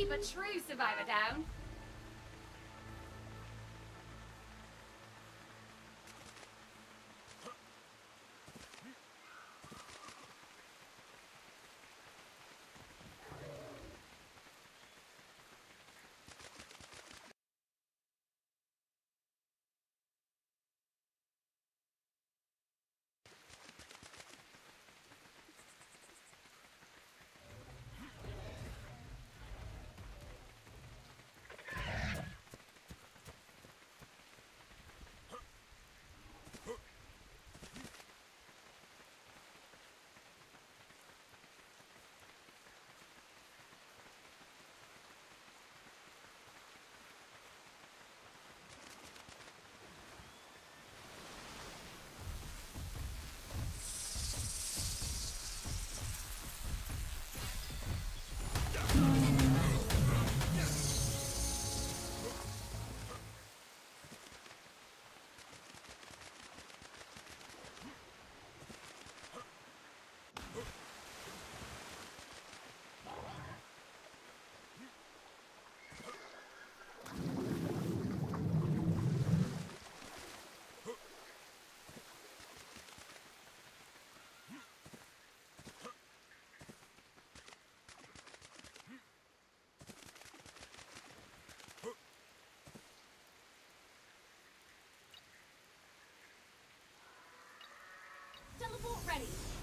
keep a true survivor down. Ready.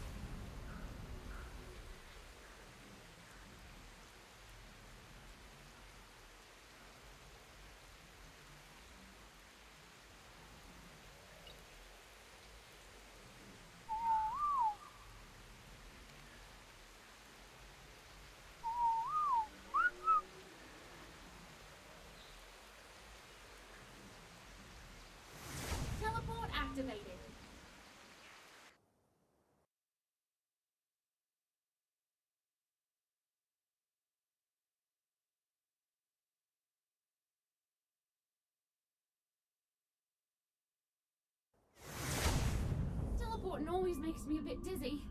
Always makes me a bit dizzy.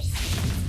You